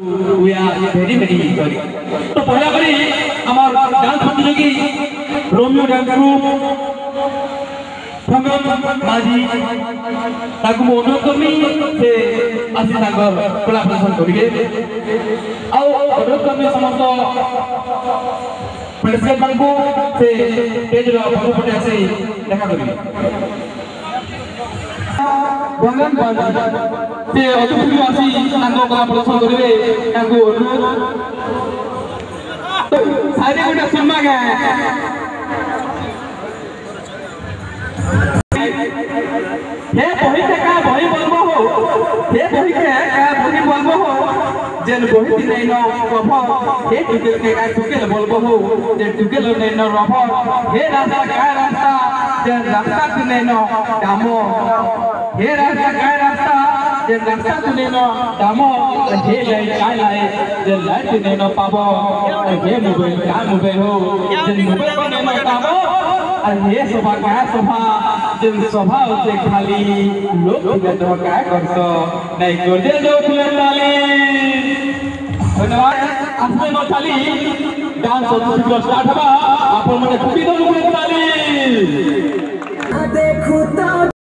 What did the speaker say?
we are very very equally to পয়লা করে আমার dance প্রতিযোগী রোমিও ডান্স গ্রুপ সঙ্গম মাঝি তাকে মু অনুরোধ করবি সে আসি তাঙ্ক কলা প্রদর্শন করিবে আউ অনুরোধ করবি সমস্ত প্রেসিডেন্ট মানুষ সে স্টেজর পূর্বপটে আসি দেখা ଗଙ୍ଗନ ସେ ଅତିଥି ଆସି ତାଙ୍କ କଳା ପ୍ରଦର୍ଶନ କରିବେ ତାଙ୍କୁ ଅନୁରୋଧ ସାରି ଗୋଟେ ସୁମା ଗାଁ हे बही के का बही बोलबो हो हे बही के का बही बोलबो हो जेन बही ती नै न कभ हे टुकेल के का टुकेल बोलबो हो जे टुकेल नै न रभ हे रास्ता का रास्ता रक्त नेनो दामो हे रक्त काय रक्त जे रक्त नेनो दामो हे लय काय लय जे लय नेनो पाबो हे मोबाईल काय मोबाईल हो जे मोबाईल नेनो दामो हे शोभा काय शोभा जे शोभा होते खाली लोक तुझ्या काय करतो नाही करते लोक चाली धन्यवाद आज नथाली डान्स स्टार्ट हवा आपण मला कुठे 不到